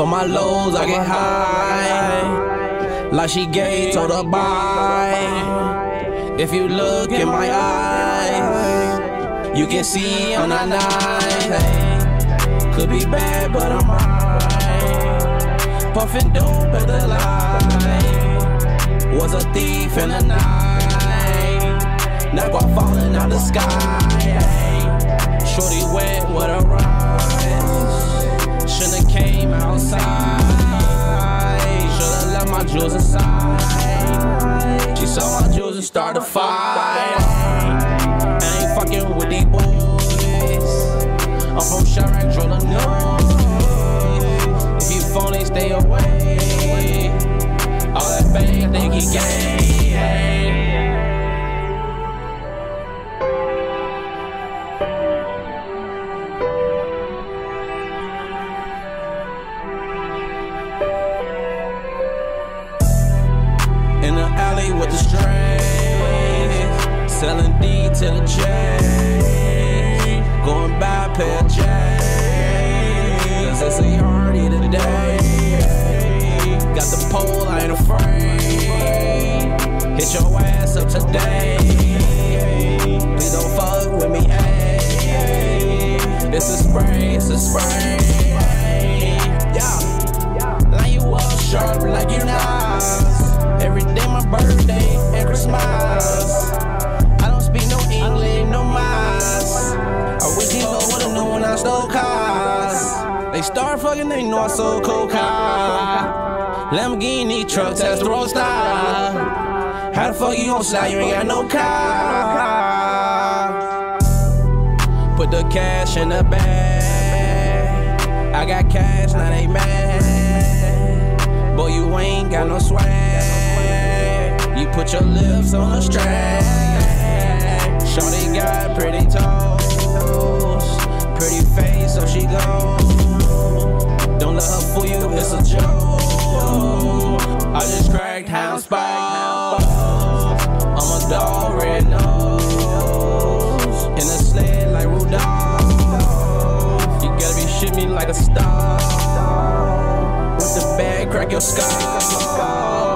For my lows, I get high. Like she gay, told her bye. If you look in my eyes, you can see on that night. Could be bad, but I'm high. Puffin' dope at the light. Was a thief in the night. Now I'm falling out the sky. Jewels inside. She saw my jewels and started a fight. I ain't fucking with these boys. I'm from Chiraq, draw the If you phony, stay away. All that fame, think he gay. In with the strings, selling D to the J, going by pair of J's, cause it's a yardy today. Got the pole, I ain't afraid. Hit your ass up today. Please don't fuck with me, ayy. It's a spray, it's a spray. Yeah, line you up sharp like you Nas. Every day my birthday and Christmas. I don't speak no English, no mas. I wish you know what I know when I stole cars. They start fucking, they know I sold cold car. Lamborghini truck, test the road style. How the fuck you gon' slide? You ain't got no car. Put the cash in the bag. I got cash, now they mad. Boy, you ain't got no swag. You put your lips on a strap. Shorty got pretty toes, pretty face, so she goes. Don't let her fool you, it's a joke. I just cracked house. Now. I'm a dog, red nose. In a sled like Rudolph. You gotta be shit me like a star. With the bag, crack your skull.